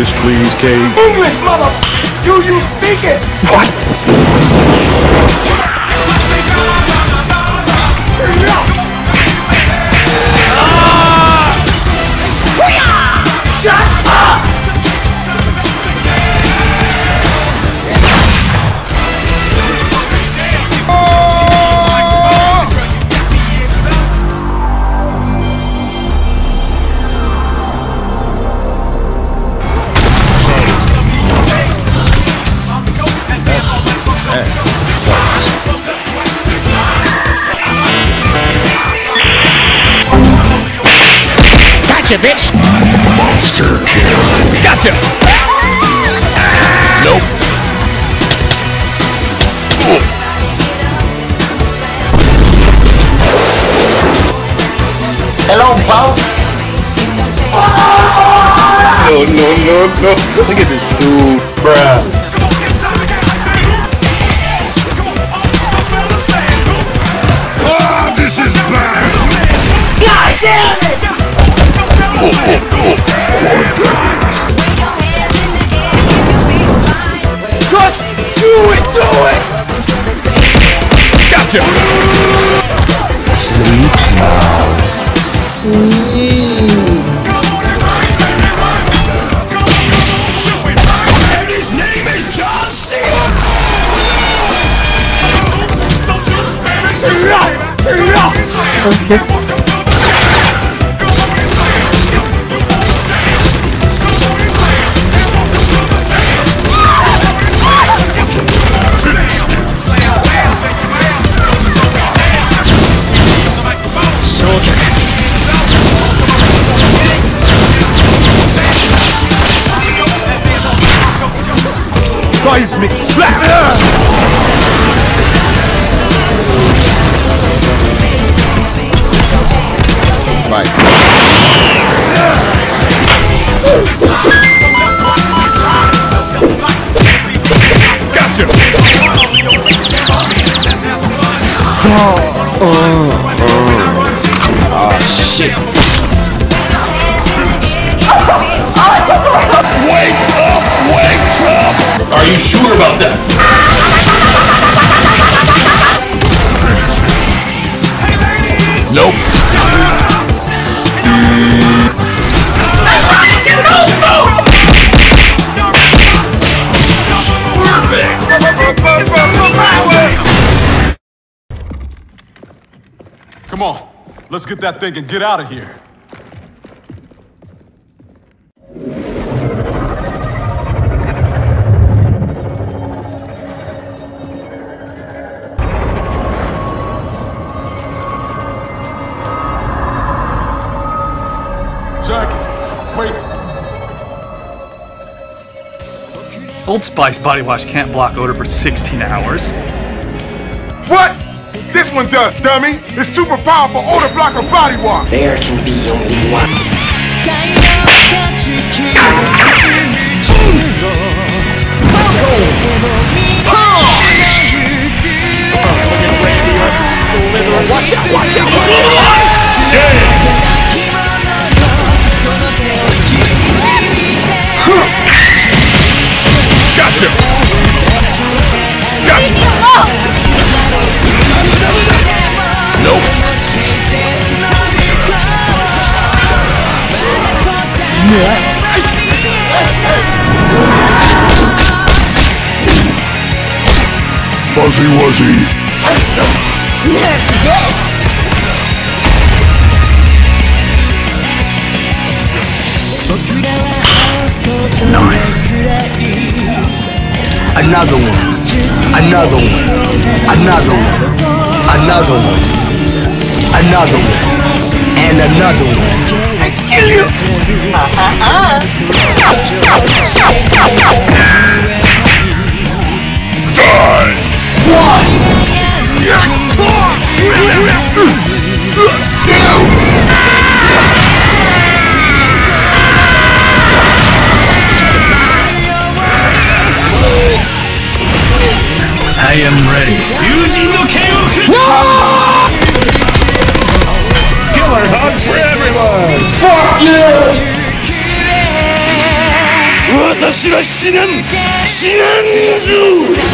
English, please, Kate. English, mother. Do you speak it? Gotcha, bitch! Gotcha! Nope. Hello, pal. No, no, no, no. Look at this dude, bruh. Seismic slap. Shit! Get that thing and get out of here. Old Spice body wash can't block odor for 16 hours. What? This one does, dummy. It's super powerful odor blocker body wash. There can be only one. Gotcha. Fuzzy Wuzzy. Nice. Another one. Another one. Another one. Another one. Another one. And another one. I kill you. Uh, uh, uh. 私は死なん死なんぞ。